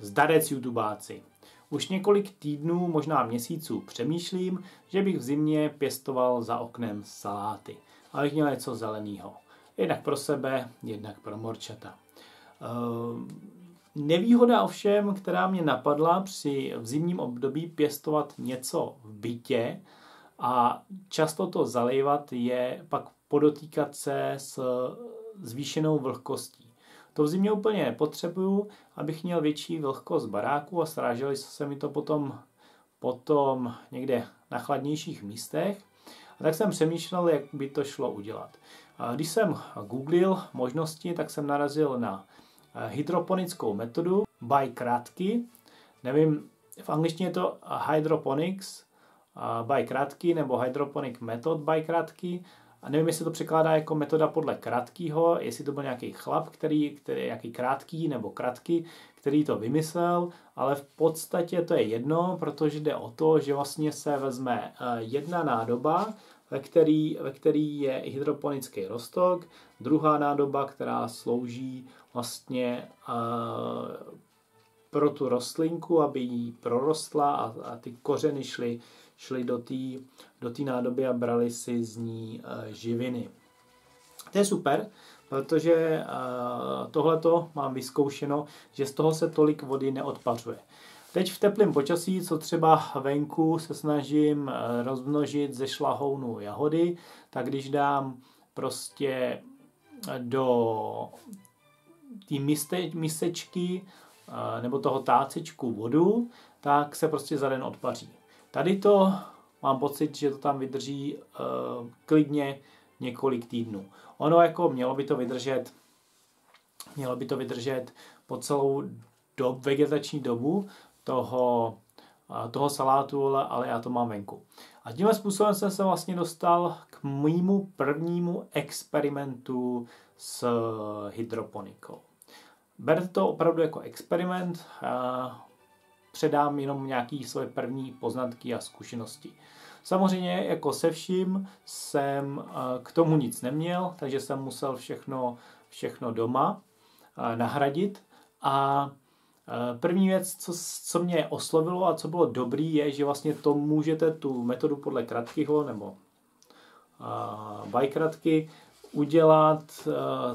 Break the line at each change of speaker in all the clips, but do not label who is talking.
Zdarec YouTubáci. Už několik týdnů, možná měsíců přemýšlím, že bych v zimě pěstoval za oknem saláty. Abych měl něco zeleného. Jednak pro sebe, jednak pro morčata. Ehm, nevýhoda ovšem, která mě napadla při v zimním období pěstovat něco v bytě a často to zalejvat je pak podotýkat se s zvýšenou vlhkostí. To v zimě úplně nepotřebuju, abych měl větší vlhkost baráku a sráželi se mi to potom, potom někde na chladnějších místech. A tak jsem přemýšlel, jak by to šlo udělat. A když jsem googlil možnosti, tak jsem narazil na eh, hydroponickou metodu by krátky. Nevím, v angličtině je to hydroponics by krátky nebo hydroponic method by krátky. A nevím, jestli to překládá jako metoda podle krátkýho, jestli to byl nějaký chlap, který, který nějaký krátký nebo kratky, který to vymyslel, ale v podstatě to je jedno, protože jde o to, že vlastně se vezme eh, jedna nádoba, ve který, ve který je hydroponický rostok, druhá nádoba, která slouží vlastně uh, pro tu rostlinku, aby jí prorostla a, a ty kořeny šly, šly do té do tý nádoby a brali si z ní uh, živiny. To je super, protože uh, tohleto mám vyzkoušeno, že z toho se tolik vody neodpařuje. Teď v teplém počasí, co třeba venku se snažím eh, rozmnožit ze šlahounu jahody, tak když dám prostě eh, do té misečky eh, nebo toho tácečku vodu, tak se prostě za den odpaří. Tady to mám pocit, že to tam vydrží uh, klidně několik týdnů. Ono jako mělo by to vydržet mělo by to vydržet po celou do, vegetační dobu, toho, toho salátu, ale, ale já to mám venku. A tímhle způsobem jsem se vlastně dostal k mýmu prvnímu experimentu s hydroponikou. Berte to opravdu jako experiment, předám jenom nějaké svoje první poznatky a zkušenosti. Samozřejmě jako se vším jsem k tomu nic neměl, takže jsem musel všechno, všechno doma nahradit a Eh, první věc, co, co mě oslovilo a co bylo dobrý, je, že vlastně to můžete tu metodu podle kratkyho nebo bajkratky udělat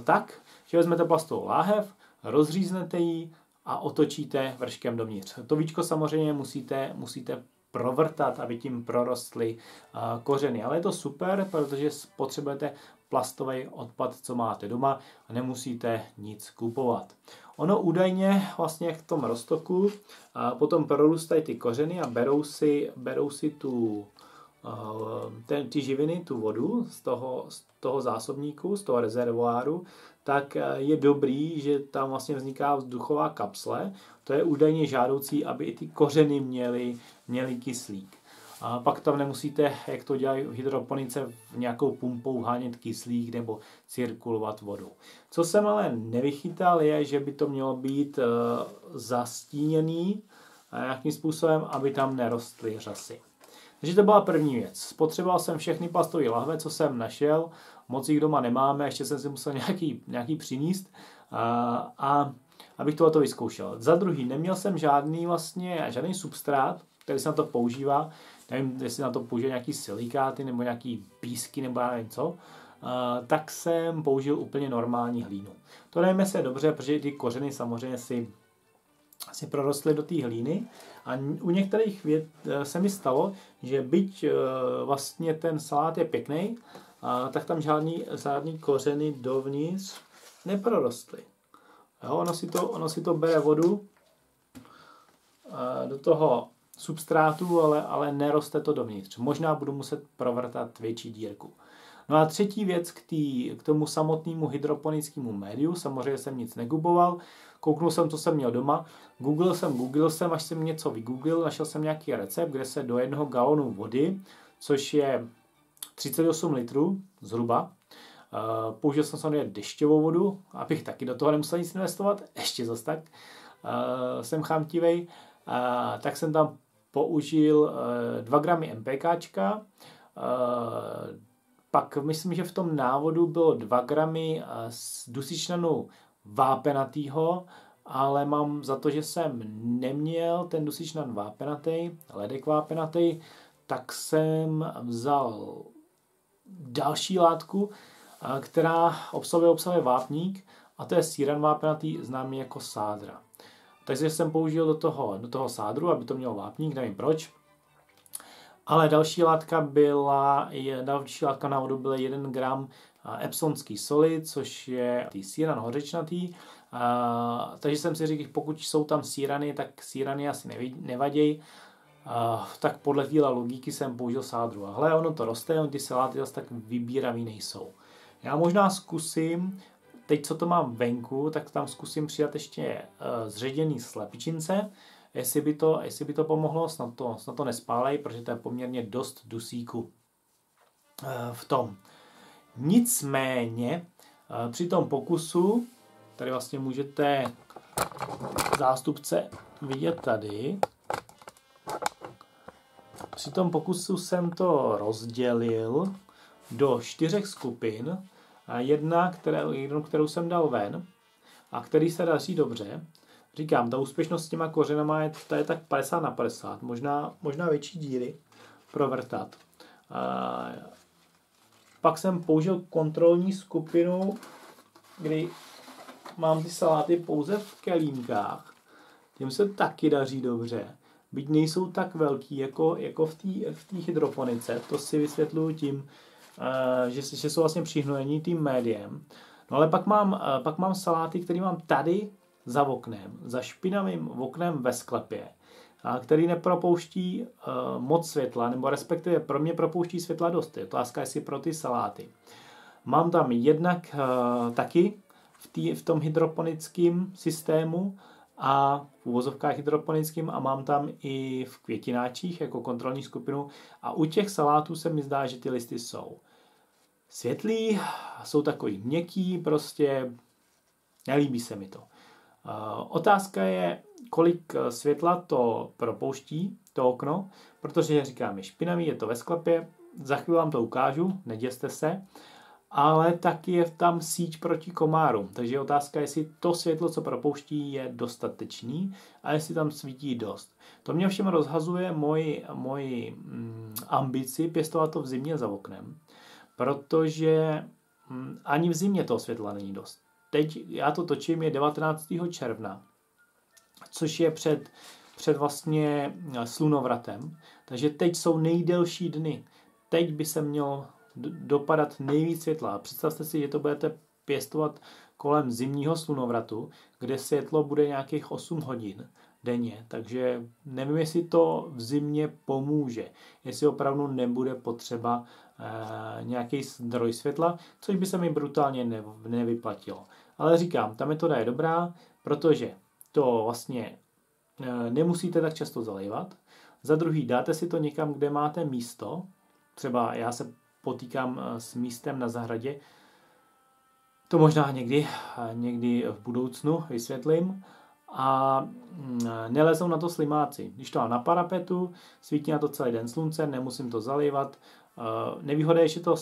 tak, že vezmete plastovou láhev, rozříznete ji a otočíte vrškem dovnitř. To víčko samozřejmě musíte, musíte provrtat, aby tím prorostly uh, kořeny. Ale je to super, protože potřebujete plastový odpad, co máte doma a nemusíte nic kupovat. Ono údajně vlastně v tom roztoku a potom prorůstají ty kořeny a berou si, berou si tu, ten, ty živiny, tu vodu z toho, z toho zásobníku, z toho rezervoáru, tak je dobrý, že tam vlastně vzniká vzduchová kapsle. To je údajně žádoucí, aby i ty kořeny měly, měly kyslík. A pak tam nemusíte, jak to dělají v hydroponice, v nějakou pumpou hánět kyslík nebo cirkulovat vodu. Co jsem ale nevychytal je, že by to mělo být e, zastíněný nějakým způsobem, aby tam nerostly řasy. Takže to byla první věc. Spotřeboval jsem všechny plastové lahve, co jsem našel. Moc jich doma nemáme, ještě jsem si musel nějaký, nějaký přiníst. A, a abych tohle vyzkoušel. Za druhý, neměl jsem žádný vlastně, žádný substrát, který se na to používá nevím, jestli na to použil nějaký silikáty nebo nějaký písky nebo já nevím co, uh, tak jsem použil úplně normální hlínu. To jestli je dobře, protože ty kořeny samozřejmě si, si prorostly do té hlíny a u některých věd eh, se mi stalo, že byť uh, vlastně ten salát je pěkný, tak tam žádný, žádný kořeny dovnitř neprorostly. Jo, ono, si to, ono si to bere vodu do toho substrátu, ale, ale neroste to dovnitř. Možná budu muset provrtat větší dírku. No a třetí věc k, tý, k tomu samotnému hydroponickému médiu, samozřejmě jsem nic neguboval, kouknul jsem, co jsem měl doma, googlil jsem, googlil jsem, až jsem něco vygooglil, našel jsem nějaký recept, kde se do jednoho galonu vody, což je 38 litrů zhruba, uh, použil jsem samozřejmě dešťovou vodu, abych taky do toho nemusel nic investovat, ještě zase tak, uh, jsem chámtivej, tak jsem tam použil 2 eh, gramy MPKčka, eh, pak myslím, že v tom návodu bylo 2 gramy eh, dusičnanu vápenatýho ale mám za to, že jsem neměl ten dusičnan vápenatý, ledek vápenatý, tak jsem vzal další látku, která obsahuje, obsahuje vápník a to je síran vápenatý, známý jako sádra. Takže jsem použil do toho, do toho sádru, aby to mělo vápník, nevím proč. Ale další látka byla, další látka na vodu byl 1 gram epsonský soli, což je tý síran hořečnatý. Takže jsem si řekl, pokud jsou tam sírany, tak sírany asi nevadějí. Uh, tak podle téhle logiky jsem použil sádru. A hle, ono to roste, ty saláty zase tak vybíravý nejsou. Já možná zkusím, teď co to mám venku, tak tam zkusím přidat ještě uh, zředěný slepičince, jestli by to, jestli by to pomohlo, snad to, snad to nespálej, protože to je poměrně dost dusíku uh, v tom. Nicméně uh, při tom pokusu, tady vlastně můžete zástupce vidět tady, při tom pokusu jsem to rozdělil do čtyřech skupin. A jedna, které, jednu, kterou jsem dal ven a který se daří dobře. Říkám, ta úspěšnost s těma kořenama je, ta je tak 50 na 50, možná, možná větší díry provrtat. A pak jsem použil kontrolní skupinu, kdy mám ty saláty pouze v kelímkách. Těm se taky daří dobře byť nejsou tak velký jako, jako v té v hydroponice. To si vysvětluju tím, uh, že, že jsou vlastně přihnojení tím médiem. No ale pak mám, uh, pak mám saláty, které mám tady za oknem, za špinavým oknem ve sklepě, a který nepropouští uh, moc světla, nebo respektive pro mě propouští světla dost. Je otázka, jestli pro ty saláty. Mám tam jednak uh, taky v, tý, v tom hydroponickém systému a v úvozovkách hydroponickým a mám tam i v květináčích jako kontrolní skupinu a u těch salátů se mi zdá, že ty listy jsou světlí, jsou takový měkký, prostě nelíbí se mi to. Otázka je, kolik světla to propouští, to okno, protože, jak říkám, je špinavý, je to ve sklepě, za chvíli vám to ukážu, neděste se ale taky je tam síť proti komárům. Takže je otázka, jestli to světlo, co propouští, je dostatečný a jestli tam svítí dost. To mě všem rozhazuje moji, moji mm, ambici pěstovat to v zimě za oknem, protože mm, ani v zimě toho světla není dost. Teď já to točím je 19. června, což je před, před vlastně slunovratem, takže teď jsou nejdelší dny. Teď by se mělo dopadat nejvíc světla. Představte si, že to budete pěstovat kolem zimního slunovratu, kde světlo bude nějakých 8 hodin denně, takže nevím, jestli to v zimě pomůže, jestli opravdu nebude potřeba e, nějaký zdroj světla, což by se mi brutálně ne, nevyplatilo. Ale říkám, ta metoda je dobrá, protože to vlastně e, nemusíte tak často zalévat. Za druhý, dáte si to někam, kde máte místo, třeba já se potýkám eh, s místem na zahradě. To možná někdy, eh, někdy v budoucnu vysvětlím. A mm, nelezou na to slimáci. Když to mám na parapetu, svítí na to celý den slunce, nemusím to zalivat. Eh, nevýhoda je, že to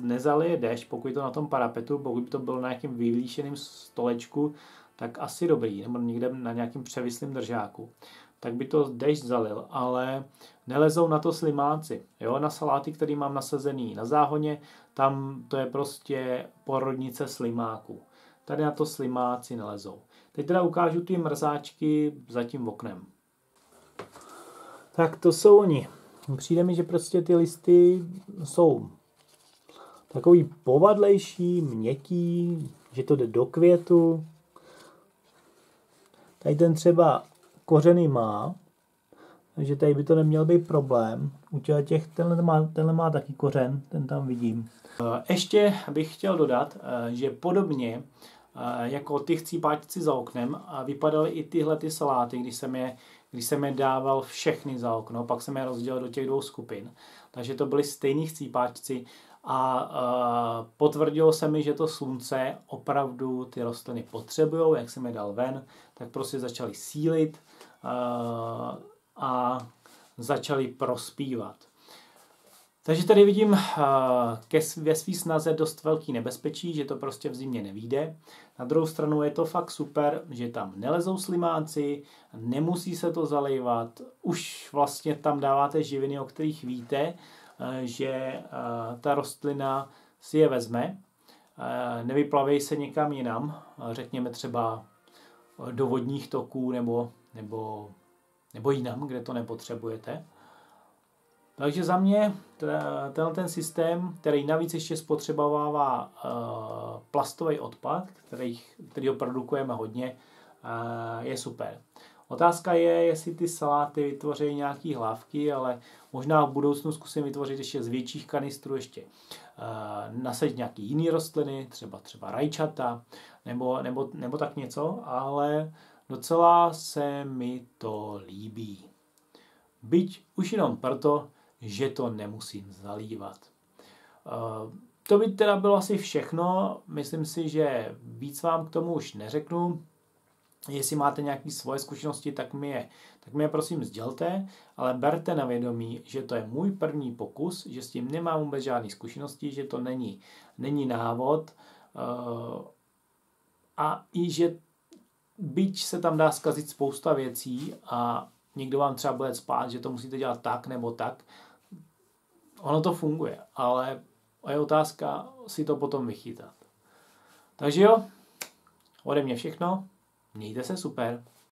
nezalije dešť, pokud je to na tom parapetu, pokud by to bylo na nějakým vyvlíšeným stolečku, tak asi dobrý, nebo někde na nějakým převislým držáku tak by to dešť zalil, ale nelezou na to slimáci. Jo, na saláty, který mám nasazený na záhoně, tam to je prostě porodnice slimáků. Tady na to slimáci nelezou. Teď teda ukážu ty mrzáčky za tím oknem. Tak to jsou oni. Přijde mi, že prostě ty listy jsou takový povadlejší, měkký, že to jde do květu. Tady ten třeba kořeny má, takže tady by to neměl být problém. U těch, tenhle má, tenhle má taky kořen, ten tam vidím. Eh, ještě bych chtěl dodat, eh, že podobně eh, jako ty chcípáčci za oknem vypadaly i tyhle ty saláty, když jsem, je, když jsem je dával všechny za okno, pak jsem je rozdělil do těch dvou skupin. Takže to byly stejný chcípáčci a uh, potvrdilo se mi, že to slunce opravdu ty rostliny potřebují, jak jsem je dal ven, tak prostě začaly sílit uh, a začaly prospívat. Takže tady vidím ke, ve svý snaze dost velký nebezpečí, že to prostě v zimě nevíde. Na druhou stranu je to fakt super, že tam nelezou slimáci, nemusí se to zalejvat, už vlastně tam dáváte živiny, o kterých víte, že ta rostlina si je vezme, nevyplavej se někam jinam, řekněme třeba do vodních toků nebo, nebo, nebo jinam, kde to nepotřebujete. Takže za mě tenhle ten systém, který navíc ještě spotřebovává uh, plastový odpad, který, který ho produkujeme hodně, uh, je super. Otázka je, jestli ty saláty vytvoří nějaký hlávky, ale možná v budoucnu zkusím vytvořit ještě z větších kanistrů ještě uh, nasadit nějaký jiný rostliny, třeba třeba rajčata, nebo, nebo, nebo tak něco, ale docela se mi to líbí. Byť už jenom proto, že to nemusím zalívat. Uh, to by teda bylo asi všechno. Myslím si, že víc vám k tomu už neřeknu. Jestli máte nějaké svoje zkušenosti, tak mi, je, tak mi je prosím sdělte, ale berte na vědomí, že to je můj první pokus, že s tím nemám vůbec žádné zkušenosti, že to není, není návod uh, a i že byť se tam dá zkazit spousta věcí a někdo vám třeba bude spát, že to musíte dělat tak nebo tak, ono to funguje, ale je otázka si to potom vychytat. Takže jo, ode mě všechno. Mějte se super.